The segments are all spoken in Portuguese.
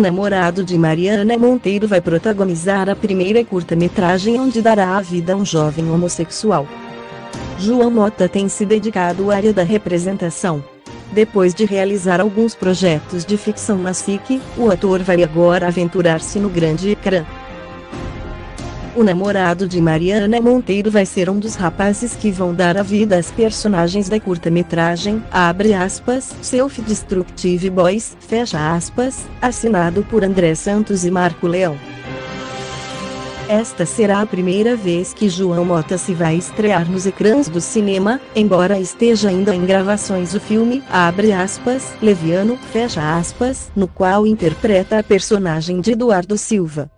namorado de Mariana Monteiro vai protagonizar a primeira curta-metragem onde dará a vida a um jovem homossexual. João Mota tem se dedicado à área da representação. Depois de realizar alguns projetos de ficção na SIC, o ator vai agora aventurar-se no grande ecrã. O namorado de Mariana Monteiro vai ser um dos rapazes que vão dar a vida às personagens da curta-metragem, abre aspas, Self-Destructive Boys, fecha aspas, assinado por André Santos e Marco Leão. Esta será a primeira vez que João Mota se vai estrear nos ecrãs do cinema, embora esteja ainda em gravações do filme, abre aspas, Leviano, fecha aspas, no qual interpreta a personagem de Eduardo Silva.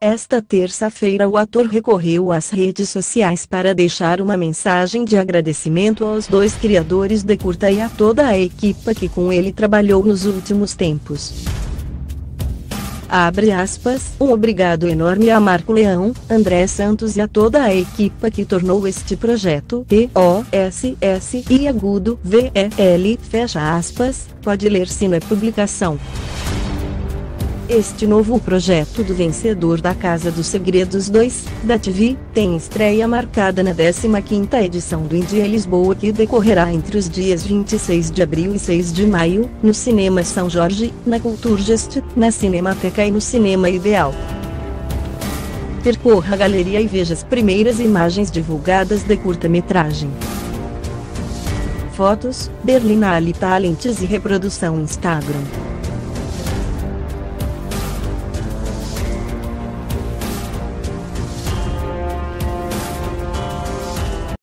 Esta terça-feira o ator recorreu às redes sociais para deixar uma mensagem de agradecimento aos dois criadores de curta e a toda a equipa que com ele trabalhou nos últimos tempos. Abre aspas, um obrigado enorme a Marco Leão, André Santos e a toda a equipa que tornou este projeto P-O-S-S e agudo V-E-L, fecha aspas, pode ler-se na publicação. Este novo projeto do vencedor da Casa dos Segredos 2, da TV, tem estreia marcada na 15ª edição do India Lisboa que decorrerá entre os dias 26 de abril e 6 de maio, no Cinema São Jorge, na Culturgest, na Cinemateca e no Cinema Ideal. Percorra a galeria e veja as primeiras imagens divulgadas da curta-metragem. Fotos, Berlinale Talents e reprodução Instagram.